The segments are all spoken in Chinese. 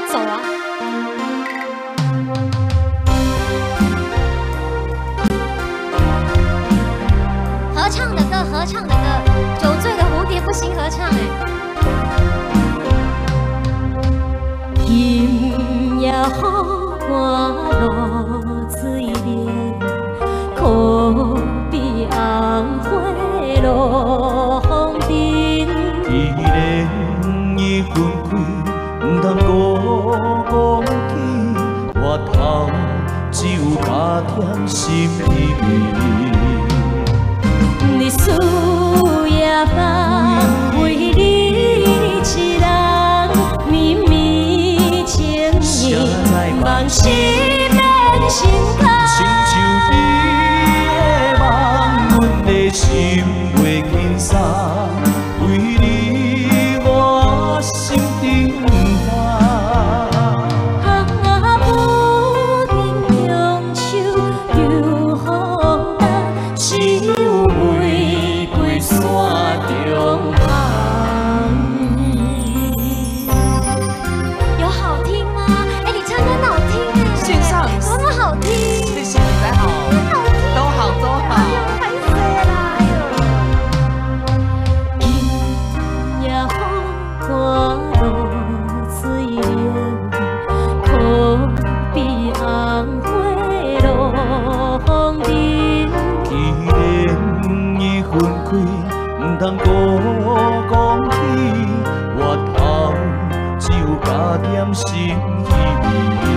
走啊。合唱的歌，合唱的歌，酒醉的蝴蝶不行合唱哎。天也好，花落水边，可比红花落红尘。开，不通。痛心秘密。不通，孤讲天外头只有加点心意。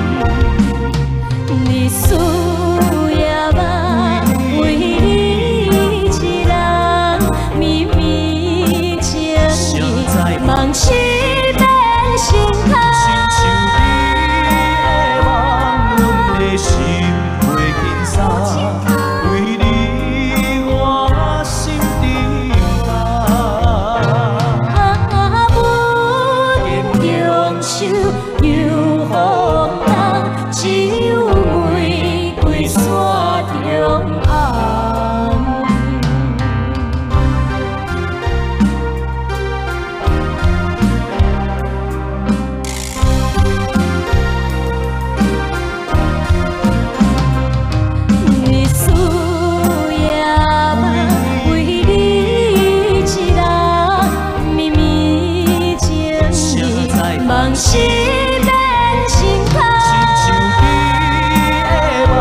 心变，亲像的梦，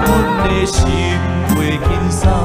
阮的心袂轻松。